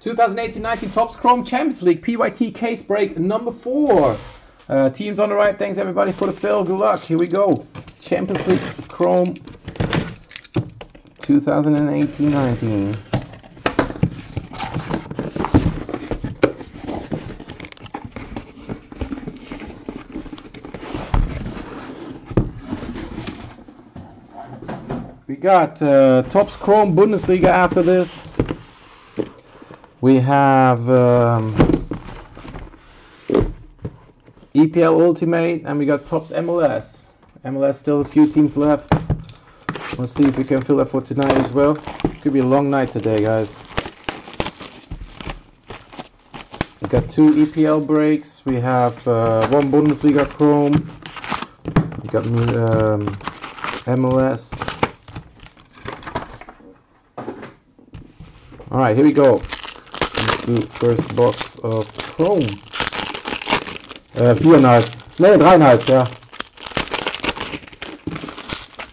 2018-19 Topps Chrome Champions League PYT case break number four. Uh, teams on the right. Thanks everybody for the fill. Good luck. Here we go. Champions League Chrome 2018-19. We got uh, Topps Chrome Bundesliga after this. We have um, EPL Ultimate and we got Topps MLS. MLS still a few teams left. Let's see if we can fill that for tonight as well. Could be a long night today, guys. We got two EPL breaks. We have uh, one Bundesliga Chrome. We got um, MLS. Alright, here we go. Let's do first box of Chrome. Äh, viereinhalb. Ne, dreieinhalb, ja.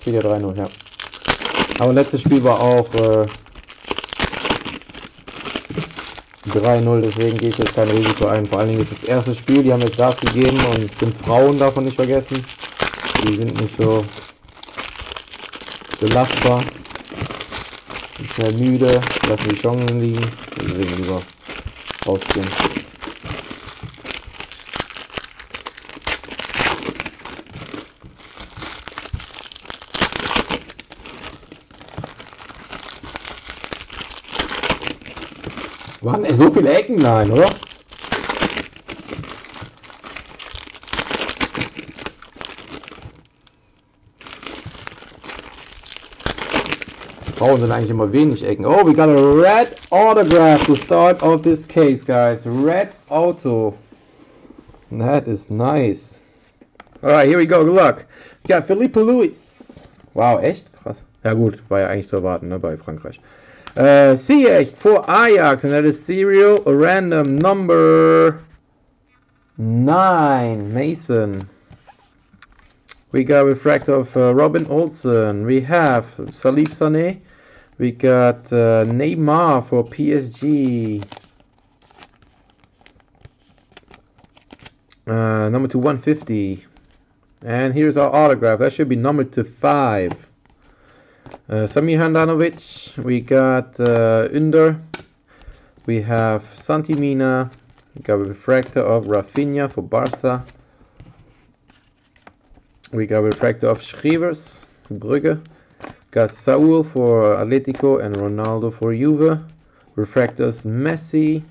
Steht ja 3-0, ja. Aber letztes Spiel war auch äh, 3-0, deswegen gehe ich jetzt kein Risiko ein. Vor allen Dingen ist das erste Spiel, die haben jetzt Gas gegeben und sind Frauen, davon nicht vergessen. Die sind nicht so belastbar schnell müde, lassen die Chancen liegen, deswegen lieber rausgehen. Waren so viele Ecken? Nein, oder? Frauen sind eigentlich immer wenig Ecken. Oh, we got a red autograph to start off this case, guys. Red auto. That is nice. Alright, here we go. Good luck. We got Felipe Luis. Wow, echt krass. Ja gut, war ja eigentlich zu erwarten ne, bei Frankreich. Uh, Ziyech for Ajax, and that is serial random number 9, Mason. We got refractor of uh, Robin Olsen. We have Salif Sané. We got uh, Neymar for PSG. Uh, number to 150. And here's our autograph. That should be number to 5. Uh, Samir Handanovic. We got uh, Under. We have Santi Mina. We got a refractor of Rafinha for Barca. We got refractor of Schrijvers, Brugge. Got Saul for Atletico and Ronaldo for Juve. Refractors Messi.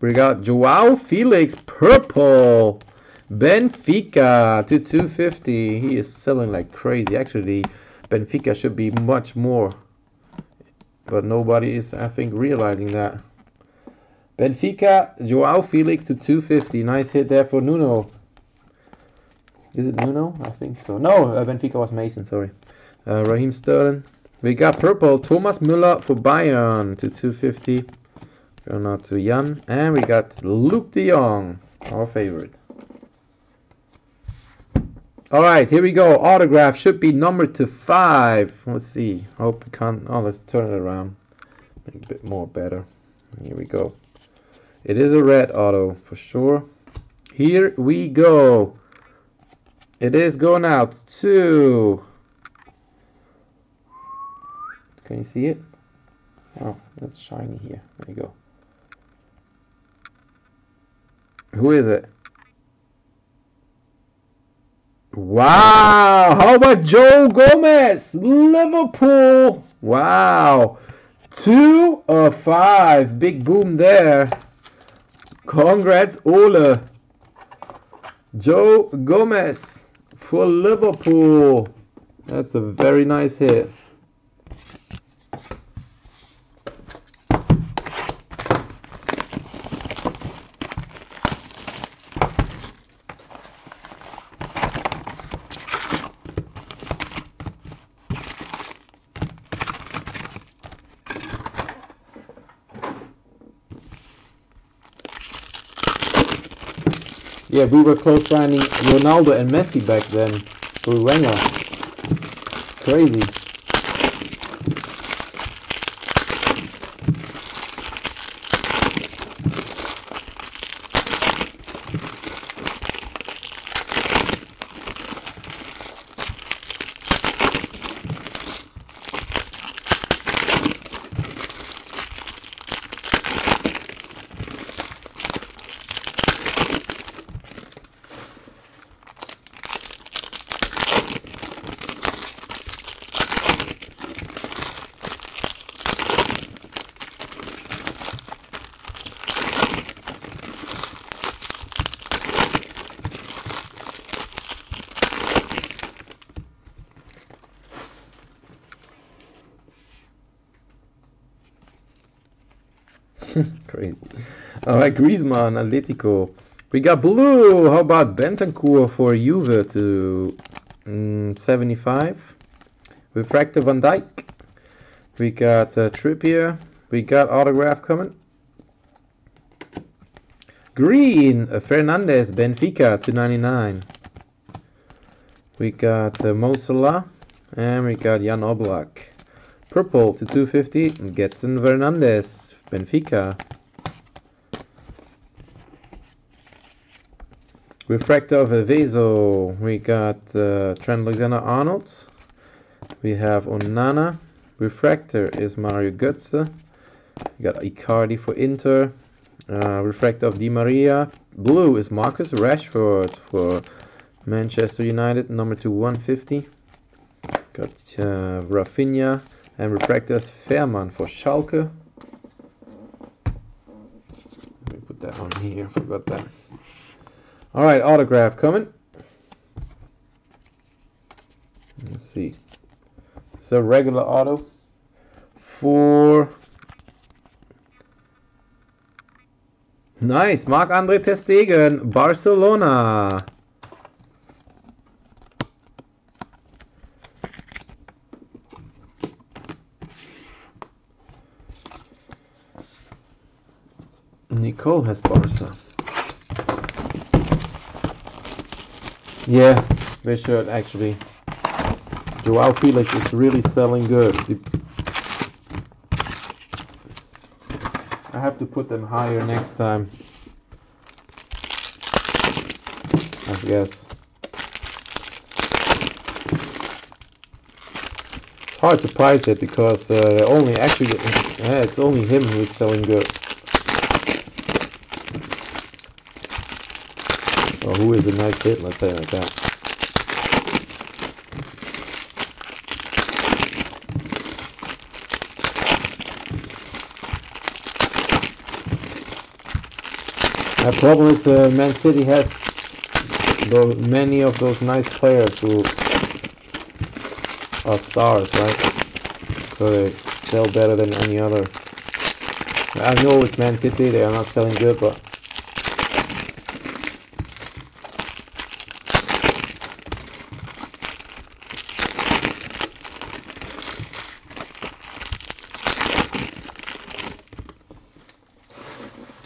We got Joao Felix purple. Benfica to 250. He is selling like crazy. Actually, Benfica should be much more. But nobody is, I think, realizing that. Benfica, Joao Felix to 250. Nice hit there for Nuno. Is it Nuno? I think so. No, uh, Benfica was Mason, sorry. Uh, Raheem Sterling. We got purple. Thomas Müller for Bayern to 250. Going out to Jan. And we got Luuk de Jong, our favorite. Alright, here we go. Autograph should be number to 5. Let's see. Hope we can't. Oh, let's turn it around. Make it a bit more better. Here we go. It is a red auto for sure. Here we go. It is going out to. Can you see it? Oh, it's shiny here. There you go. Who is it? Wow! How about Joe Gomez? Liverpool! Wow! Two of five. Big boom there. Congrats, Ole. Joe Gomez for Liverpool. That's a very nice hit. Yeah, we were close signing Ronaldo and Messi back then through Wenger. Crazy. Right, Griezmann, Atletico. We got blue. How about Bentancur for Juve to mm, 75? Refractor Van Dijk. We got uh, Trippier. We got autograph coming. Green, uh, Fernandes, Benfica to 99. We got uh, Mo Salah. And we got Jan Oblak. Purple to 250, Gedson Fernandes, Benfica. Refractor of Eveso, we got uh, Trent Alexander-Arnold. We have Onana. Refractor is Mario Götze. We got Icardi for Inter. Uh, refractor of Di Maria. Blue is Marcus Rashford for Manchester United, number to 150. Got uh, Rafinha and refractors Fährmann for Schalke. Let me put that on here, forgot that. Alright, autograph coming. Let's see. It's a regular auto for Nice, Marc-Andre ter Stegen, Barcelona. Nicole has Barca. Yeah, they should actually. Joao Felix is really selling good. I have to put them higher next time. I guess. It's hard to price it because uh, only actually yeah, it's only him who's selling good. Or who is a nice hit, let's say like that. My problem is uh, Man City has those, many of those nice players who are stars, right? So they sell better than any other. I know it's Man City, they are not selling good, but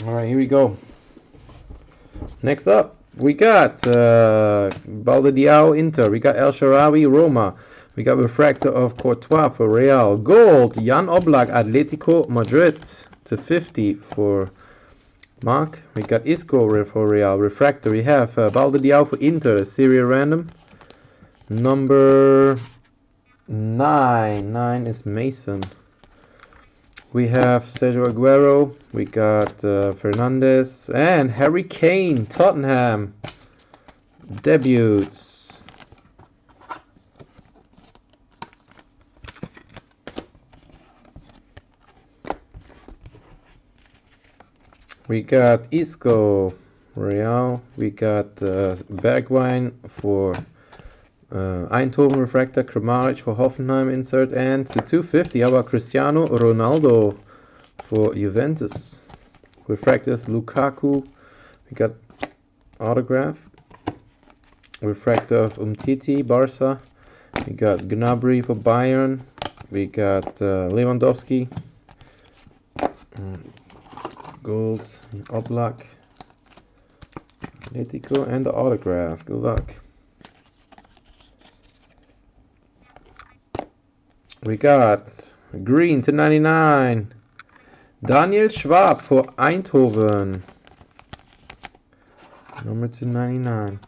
Alright, here we go. Next up, we got uh, Balde Diao Inter. We got El Shaarawy Roma. We got Refractor of Courtois for Real. Gold, Jan Oblak Atletico Madrid to 50 for Mark. We got Isco for Real. Refractor, we have uh, Balde Diao for Inter. Syria random. Number 9. 9 is Mason. We have Sergio Aguero, we got uh, Fernandez, and Harry Kane, Tottenham. Debuts. We got Isco, Real. We got uh, Bergwijn for uh, Eindhoven refractor, Kramaric for Hoffenheim insert, and to 250, how Cristiano Ronaldo for Juventus? Refractors, Lukaku, we got autograph. Refractor of Umtiti, Barca. We got Gnabry for Bayern. We got uh, Lewandowski. Mm, gold, Oblak. Atletico, and the autograph. Good luck. We got Green to 99. Daniel Schwaab for Eindhoven. Number 299.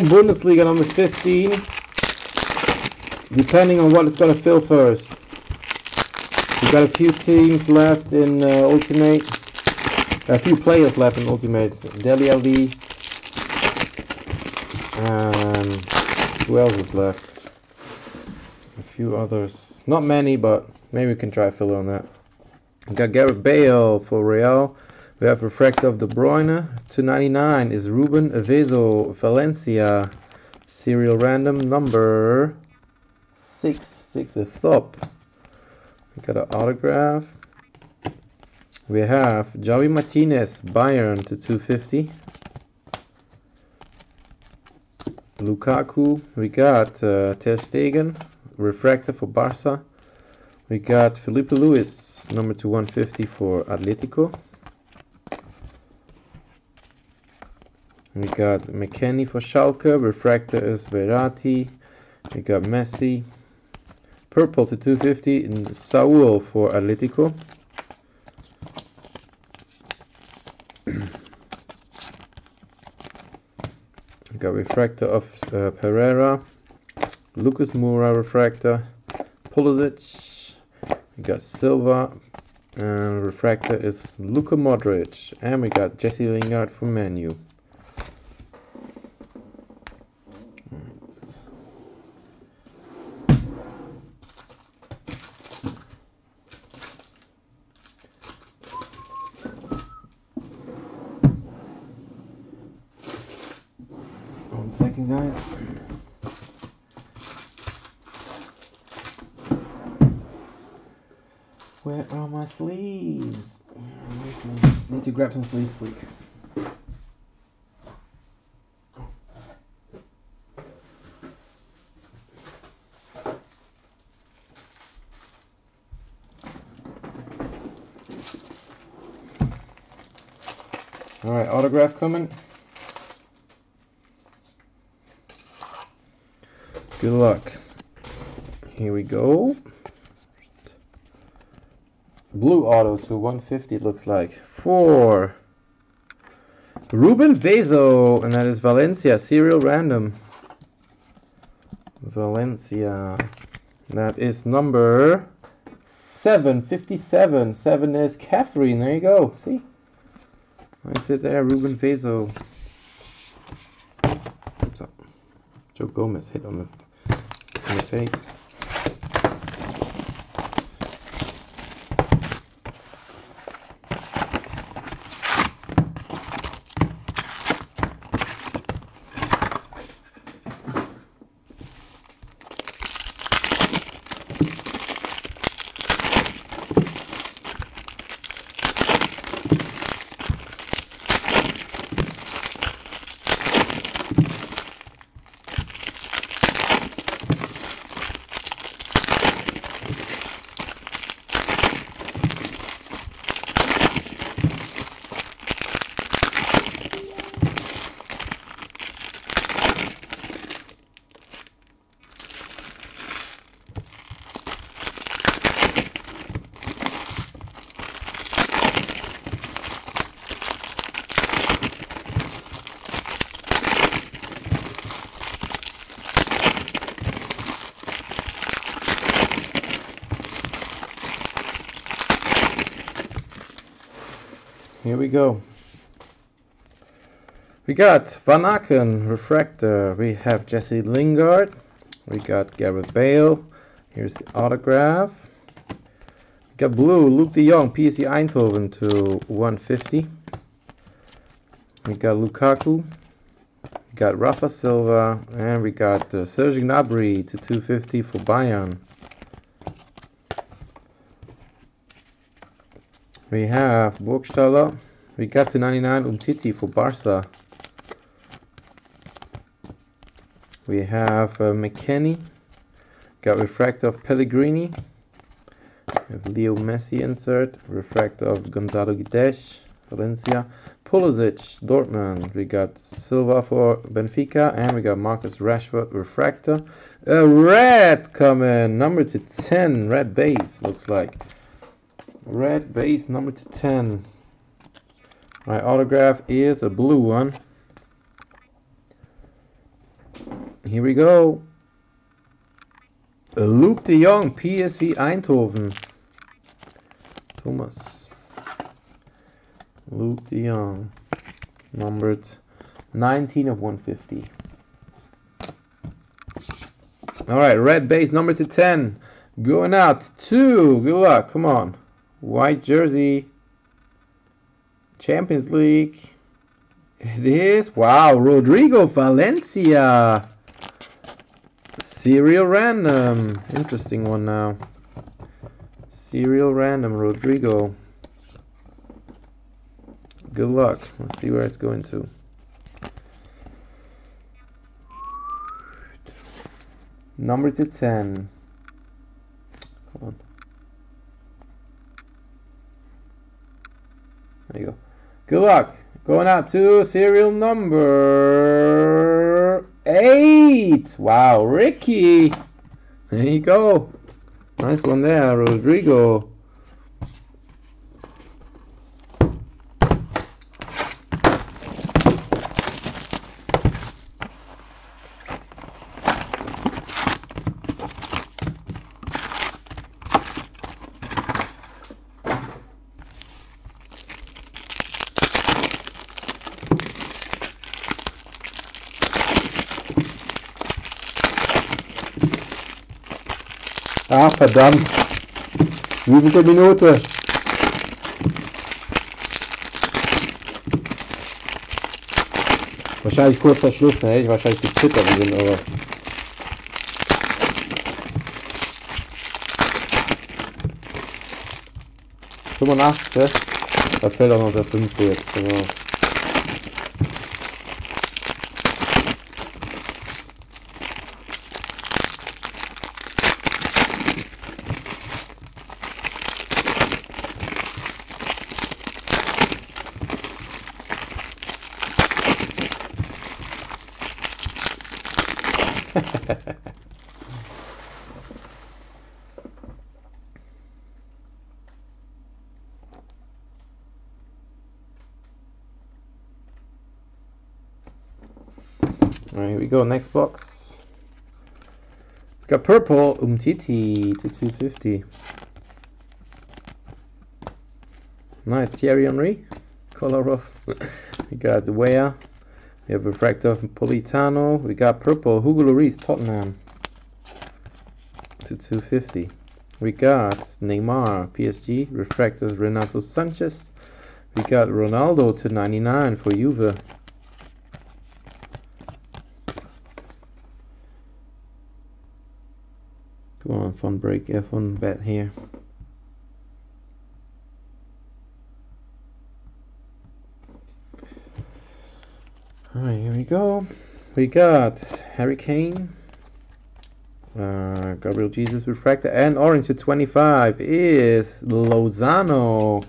Bundesliga number 15. Depending on what it's going to fill first. We've got a few teams left in uh, Ultimate. A few players left in Ultimate. Deli LD. And who else is left? A few others. Not many, but maybe we can try to fill on that. We got Gareth Bale for Real. We have Refractor of De Bruyne. 299 is Ruben Avezo Valencia. Serial random number 6. 6 is Thop. We got an autograph. We have Javi Martinez, Bayern to 250. Lukaku. We got uh, Ter Stegen, refractor for Barca. We got Filipe Luis, number to 150 for Atletico. We got McKennie for Schalke, refractor is Verratti. We got Messi. Purple to 250 in Saul for Atletico. we got refractor of uh, Pereira. Lucas Moura refractor. Pulisic. We got Silva. And refractor is Luka Modric. And we got Jesse Lingard for Manu. One second, guys. Where are my sleeves? Where's my sleeves? Some sleeves quick. Alright, autograph coming. Good luck. Here we go. Blue auto to 150 looks like. Four. Ruben Vezo, and that is Valencia, serial random. Valencia. That is number 757. 7 is Catherine. There you go. See? I sit there, Ruben Vezo. What's up? Joe Gomez hit on the, on the face. Here we go. We got Vanaken, Refractor. We have Jesse Lingard. We got Gareth Bale. Here's the autograph. We got blue, Luuk de Jong, PSV Eindhoven to 150. We got Lukaku. We got Rafa Silva. And we got uh, Serge Gnabry to 250 for Bayern. We have Burgstaller. We got to 99 Umtiti for Barca. We have uh, McKennie. Got refractor of Pellegrini. We have Leo Messi insert. Refractor of Gonzalo Guedes, Valencia. Pulisic, Dortmund. We got Silva for Benfica. And we got Marcus Rashford, refractor. A red coming. Number to 10. Red base, looks like. Red base number to 10. My autograph is a blue one. Here we go. Luuk de Jong, PSV Eindhoven. Thomas. Luuk de Jong. Numbered 19 of 150. Alright, red base number to 10. Going out to, good luck, come on. White jersey. Champions League. It is. Wow, Rodrigo Valencia. Serial random. Interesting one now. Serial random, Rodrigo. Good luck. Let's see where it's going to. Number to 10. Come on. There you go. Good luck. Going out to serial number eight. Wow, Ricky. There you go. Nice one there, Rodrigo. Ah, verdammt. Wievielte Minute? Wahrscheinlich kurz vor Schluss, ne? Hätte ich wahrscheinlich gezittert sind, aber. Fünfundachtzig, ne? Da fällt auch noch der fünfte jetzt, genau. Purple Umtiti to 250. Nice Thierry Henry. Color of. we got the Weah. We have refractor of Politano. We got purple Hugo Lloris Tottenham to 250. We got Neymar PSG. Refractors Renato Sanches. We got Ronaldo to 99 for Juve. Come on, fun break, yeah, fun bet here. Alright, here we go. We got Harry Kane, uh, Gabriel Jesus Refractor, and orange to 25 is Lozano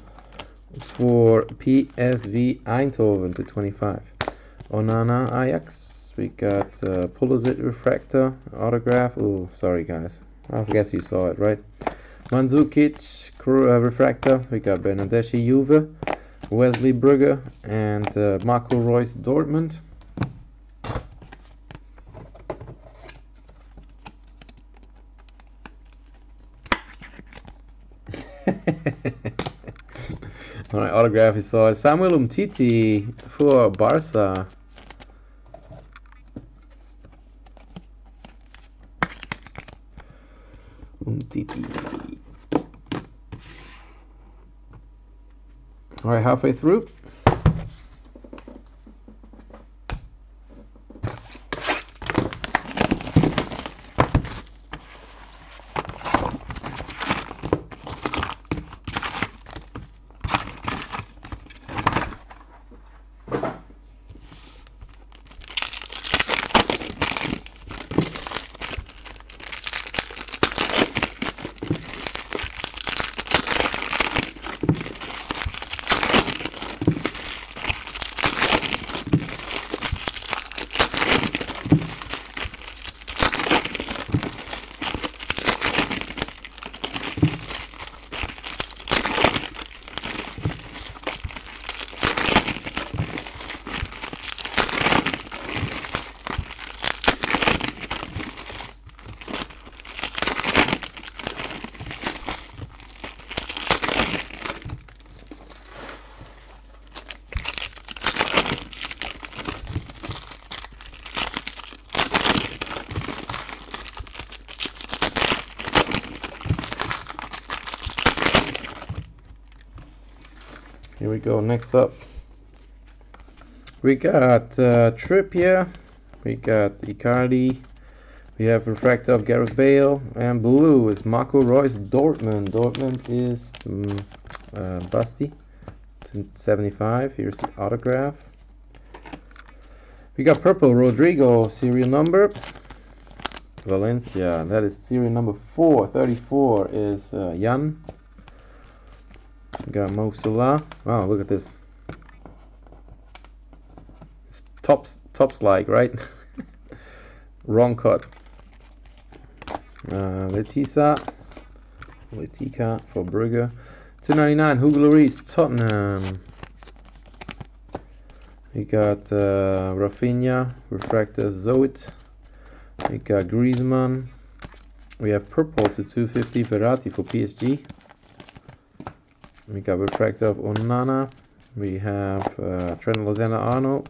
for PSV Eindhoven to 25. Onana Ajax. We got uh, Pulisic Refractor autograph. Oh, sorry guys. I guess you saw it, right? Mandzukic uh, Refractor. We got Bernardeschi Juve. Wesley Brugge and uh, Marco Reus Dortmund. Alright, autograph is saw Samuel Umtiti for Barca. Umtiti. All right, halfway through. Go. Next up, we got uh, Trippier, we got Icardi, we have refractor of Gareth Bale, and blue is Marco Reus Dortmund. Dortmund is um, uh, Busty, 75. Here's the autograph. We got purple Rodrigo, serial number. Valencia, that is serial number 4. 34 is uh, Jan. Got Mo Salah. Wow, look at this. It's tops, tops like, right? Wrong cut. Uh. Letica for Brugge. 299 Hugo Lloris, Tottenham. We got uh, Rafinha, Refractor Zoet. We got Griezmann. We have purple to 250 Verratti for PSG. We got Refractor of Onana. We have uh, Trent Alexander-Arnold.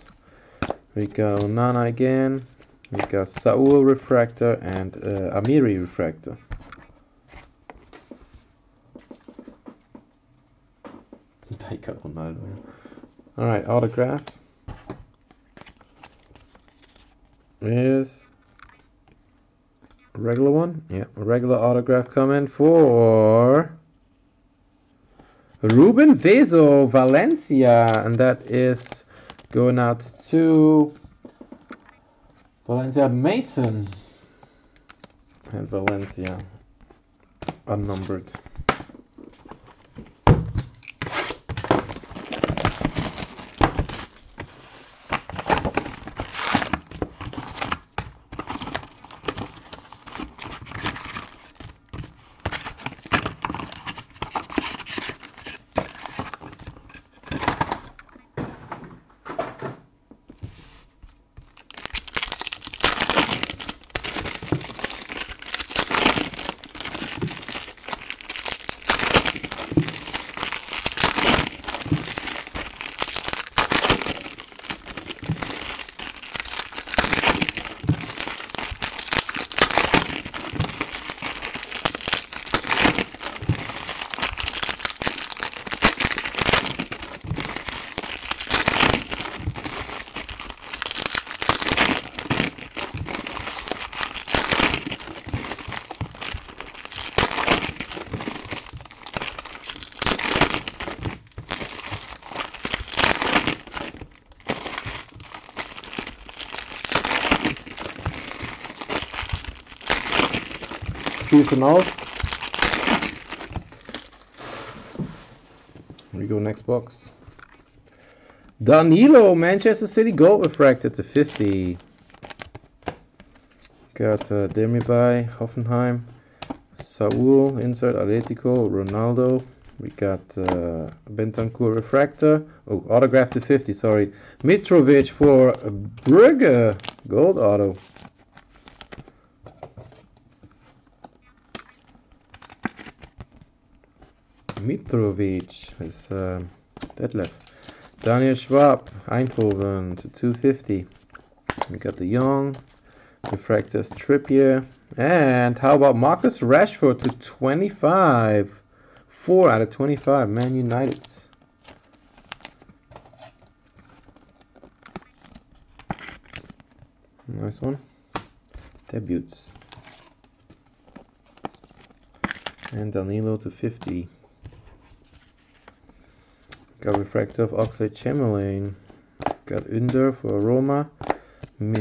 We got Onana again. We got Saul Refractor and uh, Amiri Refractor. Take up Ronaldo. Alright, autograph. Is regular one? Yeah, regular autograph coming for Ruben Vezo Valencia, and that is going out to Valencia Mason and Valencia unnumbered. Here we go, next box. Danilo, Manchester City Gold Refracted to 50. Got uh, Demirbay, Hoffenheim. Saul, insert Atletico, Ronaldo. We got uh, Bentancur Refractor. Oh, autograph to 50, sorry. Mitrovic for Brugge, Gold Auto. Mitrovic is uh, Detlef. Daniel Schwaab, Eindhoven to 250. We got the Young, Refractors Trippier. And how about Marcus Rashford to 25? 4 out of 25, Man United. Nice one. Debuts. And Danilo to 50. Got Refractive Oxlade-Chamberlain. Got Under for Roma.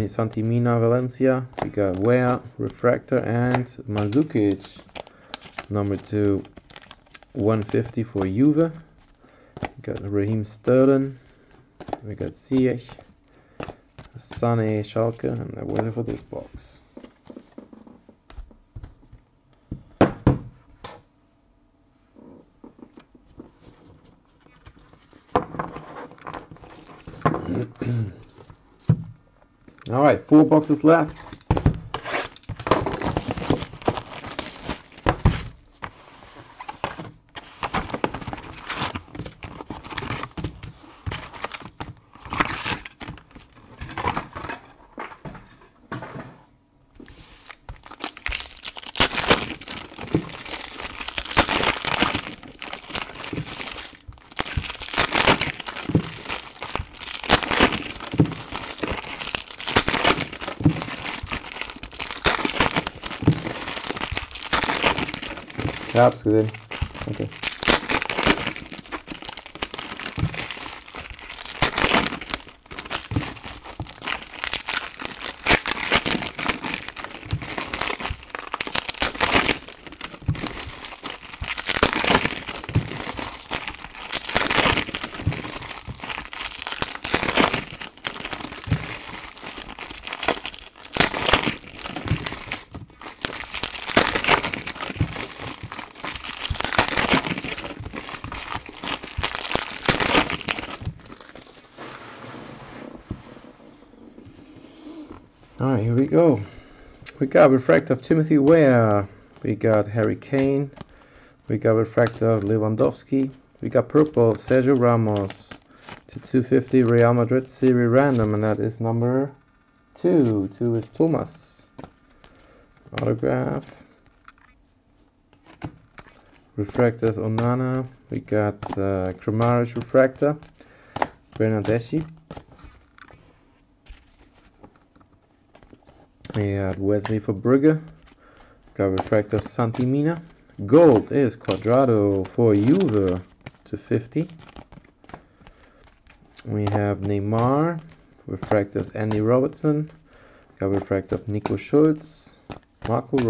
Santi Mina Valencia. We got Weah, Refractor, and Mandzukic. Number two, 150 for Juve. We got Raheem Sterling. We got Ziyech. Sane Schalke. And I'm waiting for this box. Four boxes left. Ja, hab's here we go. We got refractor of Timothy Weah. We got Harry Kane. We got refractor of Lewandowski. We got purple Sergio Ramos to 250 Real Madrid series random, and that is number two. Two is Thomas. Autograph. Refractors Onana. We got uh, Kramaric refractor. Bernardeschi. We have uh, Wesley for Brugge. Refractor Santi Mina. Gold is Cuadrado for Juve to 50. We have Neymar. Refractors Andy Robertson. Refractor Nico Schulz. Marco.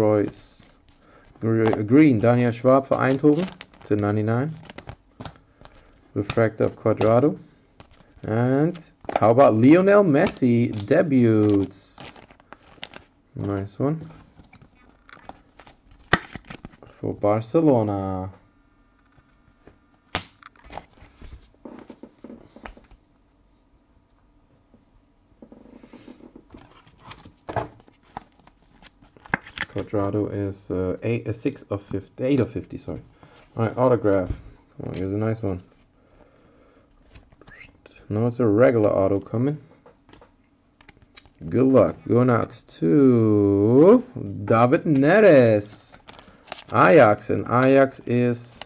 Gr- Green Daniel Schwaab for Eindhoven to 99. Refractor of Cuadrado. And how about Lionel Messi debuts? Nice one. For Barcelona. Cuadrado is uh, eight, uh, six of fifty, eight of fifty. Sorry. All right, autograph. Oh, here's a nice one. No, it's a regular auto coming. Good luck. Going out to David Neres. Ajax. And Ajax is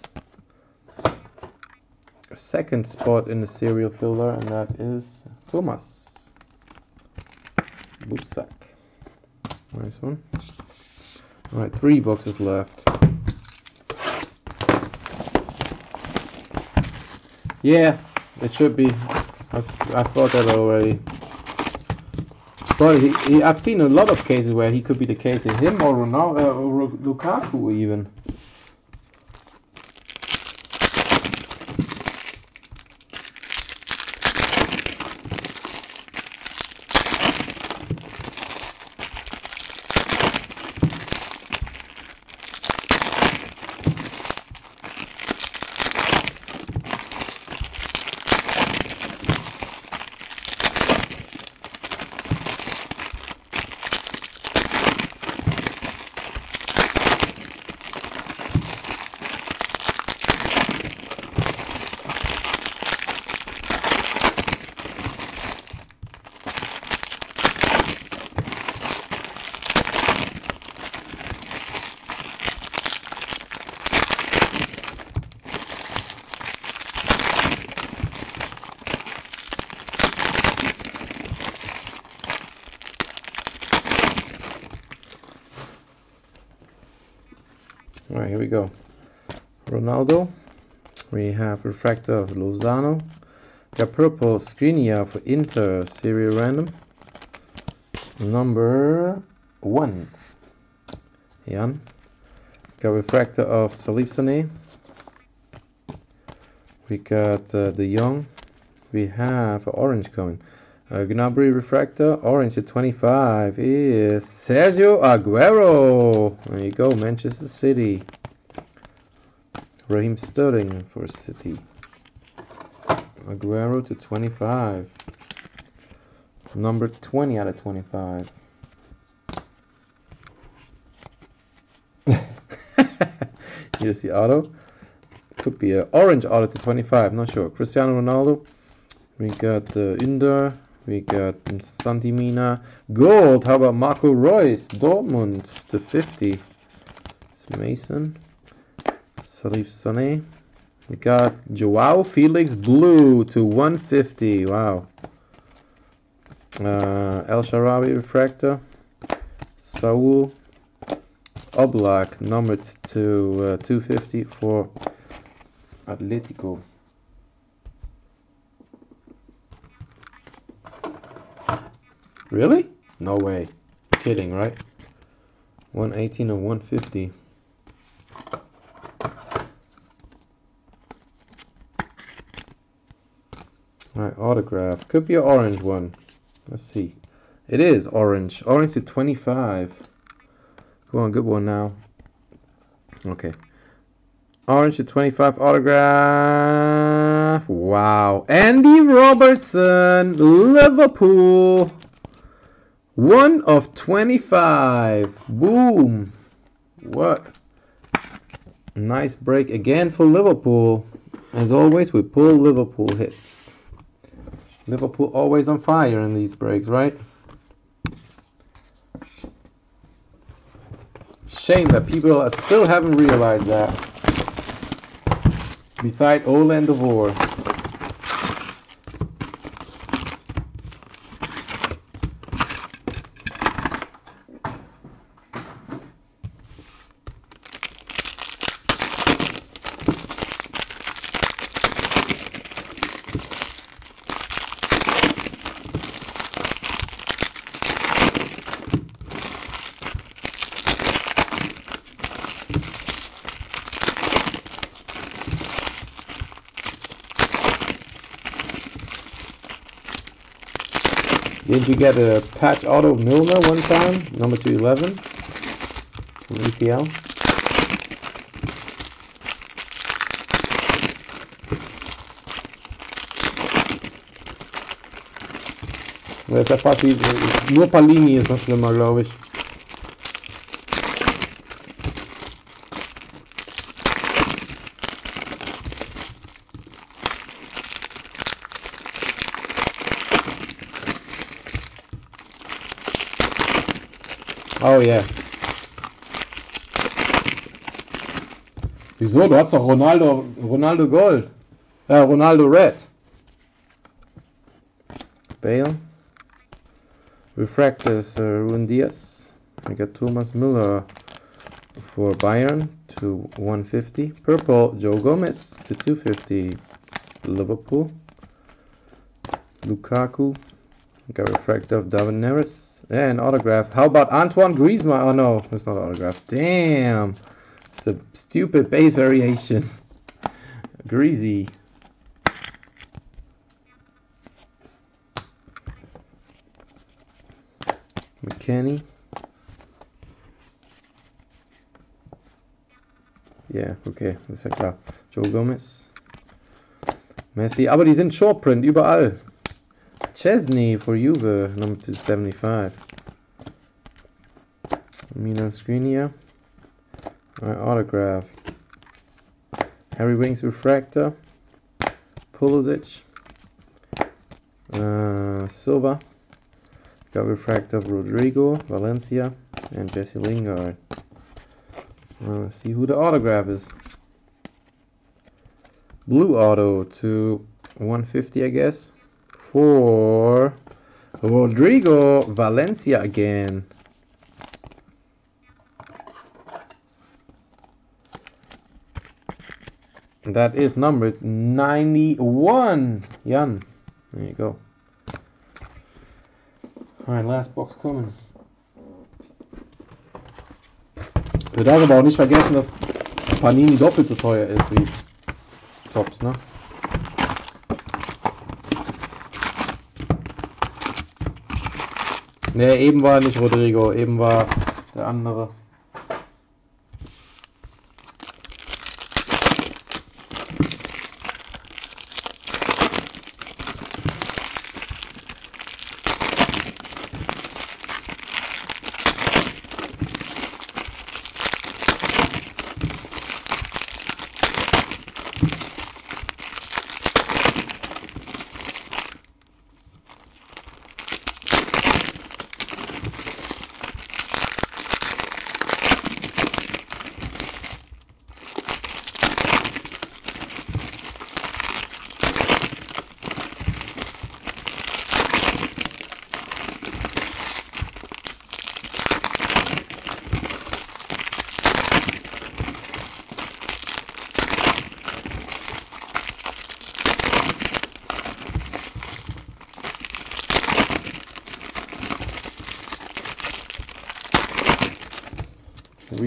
second spot in the serial filler, and that is Thomas. Busak. Nice one. Alright, three boxes left. Yeah, it should be. I, I thought that already. But he, he, I've seen a lot of cases where he could be the case in him or Ronaldo uh, or Lukaku even. All right, here we go. We have refractor of Lozano. Got purple Skriniar for Inter serial random. Number one. Jan. Got refractor of Salif Sane. We got uh, the young. We have orange coming. Uh, Gnabry refractor, orange at 25 is Sergio Aguero. There you go, Manchester City. Raheem Sterling for City. Aguero to 25. Number 20 out of 25. Here's the auto. Could be an orange auto to 25, not sure. Cristiano Ronaldo. We got uh, Under. We got Santi Mina. Gold. How about Marco Reus? Dortmund to 50. It's Mason. Salif Sane. We got Joao Felix Blue to 150. Wow. Uh, El Shaarawy Refractor. Saul. Oblak, numbered to uh, 250 for Atletico. Really? No way. Kidding, right? 118 and 150. Alright, autograph. Could be an orange one. Let's see. It is orange. Orange to 25. Come on, good one now. Okay. Orange to 25 autograph. Wow. Andy Robertson, Liverpool. One of 25. Boom. What? Nice break again for Liverpool. As always, we pull Liverpool hits. Liverpool always on fire in these breaks, right? Shame that people still haven't realized that. Beside Ole and Devore. Get a patch auto Milner one time? Number 211 from EPL. Ja fast wie, nur Panini ist noch schlimmer, glaube ich. Oh yeah. Wieso? Du hast doch Ronaldo, Ronaldo Gold. Ja, Ronaldo Red. Bale. Refractors, uh, Ruben Dias. We got Thomas Müller for Bayern to 150. Purple, Joe Gomez to 250. Liverpool. Lukaku. We got refractor of David Neres. And autograph. How about Antoine Griezmann? Oh no, it's not autograph. Damn. It's a stupid base variation. Greasy. McKennie. Yeah, okay, das ist ja klar. Joe Gomez. Messi, ah, aber die sind Shortprint überall. Szczesny for Juve, number 275. Milan Skriniar. My autograph. Harry Winks Refractor. Pulisic. Uh, Silva. Got refractor Rodrigo, Valencia, and Jesse Lingard. Uh, let's see who the autograph is. Blue auto to 150, I guess for Rodrigo Valencia again. That is number 91. Jan. There you go. Alright, last box coming. Wir dürfen aber auch nicht vergessen, dass Panini doppelt so teuer ist wie Topps, ne? Ne, eben war nicht Rodrigo, eben war der andere.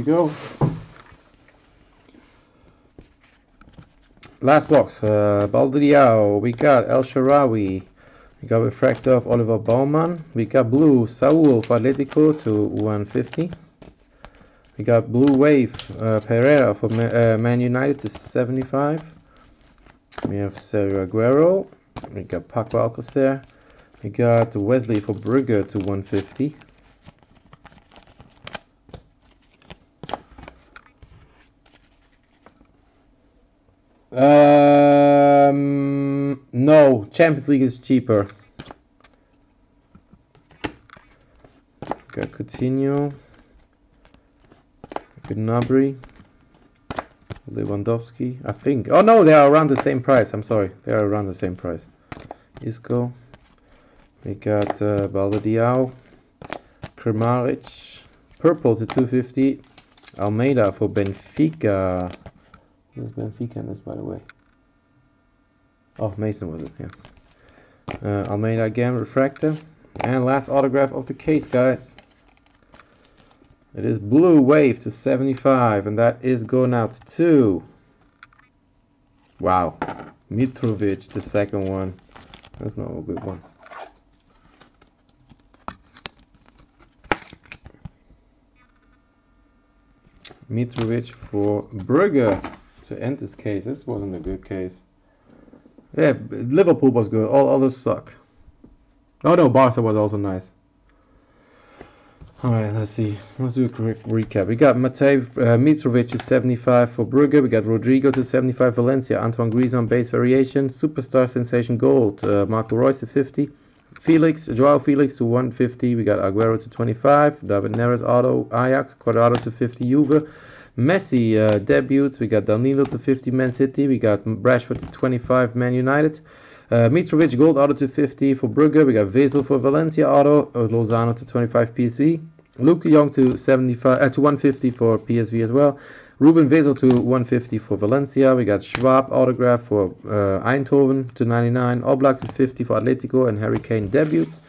We go. Last box, uh, Balde Diao. We got El Shaarawy. We got refractor of Oliver Baumann. We got blue Saul for Atletico to 150. We got blue wave uh, Pereira for Ma uh, Man United to 75. We have Sergio Aguero. We got Paco Alcacer. We got Wesley for Brugge to 150. Um, no, Champions League is cheaper. Got Coutinho, Gnabry, Lewandowski. I think. Oh no, they are around the same price. I'm sorry, they are around the same price. Isco. We got uh, Balde Kramaric, purple to 250. Almeida for Benfica. Who's Benfica in this, by the way? Oh, Mason was it? Yeah. Uh, Almeida again, refractor. And last autograph of the case, guys. It is Blue Wave to 75, and that is going out to. Wow. Mitrovic, the second one. That's not a good one. Mitrovic for Brugge to end this case. This wasn't a good case. Yeah, Liverpool was good. All others suck. Oh no, Barca was also nice. Alright, let's see. Let's do a quick recap. We got Matej uh, Mitrovic to 75 for Brugge. We got Rodrigo to 75 Valencia. Antoine Griezmann base variation. Superstar sensation gold. Uh, Marco Reus to 50. Felix, Joao Felix to 150. We got Aguero to 25. David Neres auto Ajax. Cuadrado to 50 Juve. Messi uh, debuts. We got Danilo to 50 Man City. We got Rashford to 25 Man United. Uh, Mitrovic gold auto to 50 for Brugge. We got Wesel for Valencia auto. Uh, Lozano to 25 PSV. Luuk Jong to 75 uh, to 150 for PSV as well. Ruben Wesel to 150 for Valencia. We got Schwaab autograph for uh, Eindhoven to 99. Oblak to 50 for Atletico and Harry Kane debuts.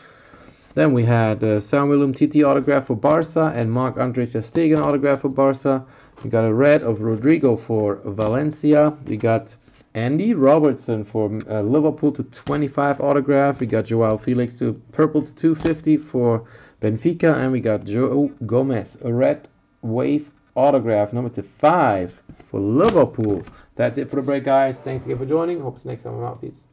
Then we had uh, Samuel TT autograph for Barca and Mark Andre Stegen autograph for Barca. We got a red of Rodrigo for Valencia. We got Andy Robertson for uh, Liverpool to 25 autograph. We got Joao Felix to purple to 250 for Benfica. And we got Joe Gomez, a red wave autograph number to 5 for Liverpool. That's it for the break, guys. Thanks again for joining. Hope you next time. I'm out. Peace.